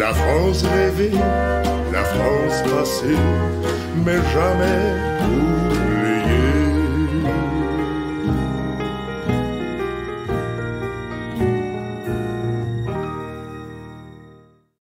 La France rêvée, la France passée, mais jamais.